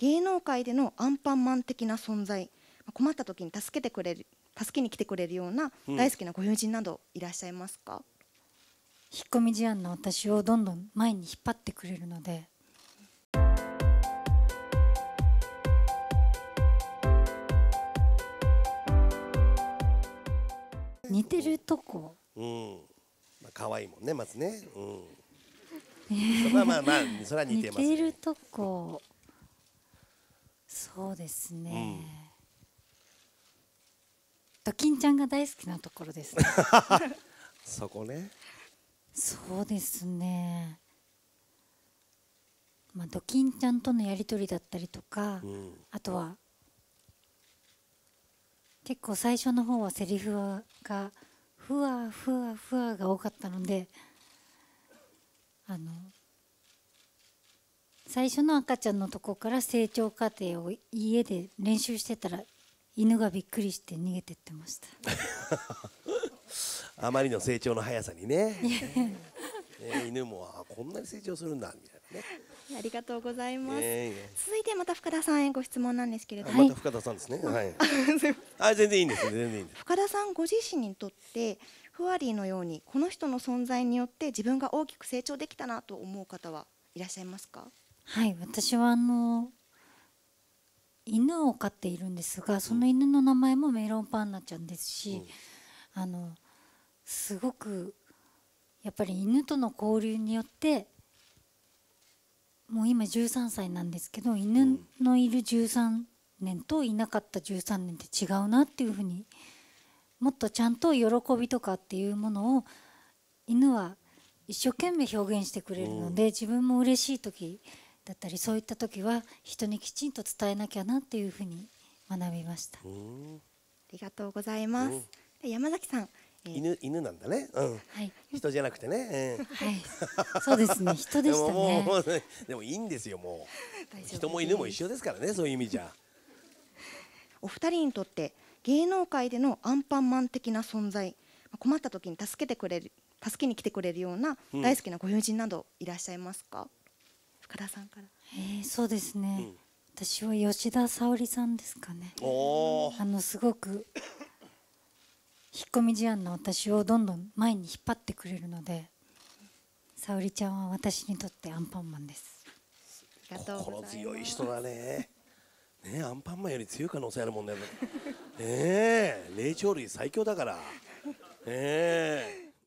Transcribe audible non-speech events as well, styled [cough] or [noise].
芸能界でのアンパンマン的な存在困った時に助けてくれる助けに来てくれるような大好きなご友人などいらっしゃいますか、引っ込み思案な私をどんどん前に引っ張ってくれるので。似てるとこ？うん。まあ可愛いもんねまずね。うん。[laughs] まあまあまあそれは似似てますてるとこそうですね、ドキンちゃんが大好きなところですね。[laughs] そこね。そうですね。まあドキンちゃんとのやり取りだったりとか、うん。あとは結構最初の方はセリフがふわふわふわが多かったのであの最初の赤ちゃんのとこから成長過程を家で練習してたら犬がびっくりして逃げてってました。[laughs] あまりの成長の速さにね。ね犬もあこんなに成長するんだみたいなね。ありがとうございます、ねえ続いてまた深田さんへご質問なんですけれどあも、また深田さんですね。はい。[laughs] あ全然いいんです全然いいんです。深田さんご自身にとってふわりーのようにこの人の存在によって自分が大きく成長できたなと思う方はいらっしゃいますか？はい私はあの犬を飼っているんですがその犬の名前もメロンパンナちゃんですし、あのすごくやっぱり犬との交流によってもう今13歳なんですけど犬のいる13年といなかった13年って違うなっていうふうにもっとちゃんと喜びとかっていうものを犬は一生懸命表現してくれるので、自分も嬉しい時だったりそういった時は人にきちんと伝えなきゃなっていうふうに学びました。うんありがとうございます、で山崎さん、えー。犬犬なんだね。うん。はい、人じゃなくてね。うん。はい、そうですね。人でしたでももうもね。でもいいんですよもう。人も犬も一緒ですからねそういう意味じゃ。お二人にとって芸能界でのアンパンマン的な存在困った時に助けてくれる助けに来てくれるようなうん。大好きなご友人などいらっしゃいますか、深田さんから。えー、そうですね、うん。私は吉田沙保里さんですかね。おおあのすごく [coughs] 引っ込み思案な私をどんどん前に引っ張ってくれるので沙織ちゃんは私にとってアンパンマンです。ありがとうご心強い人だねねアンパンマンより強い可能性あるもんね。ねえ霊長類最強だから。ねえ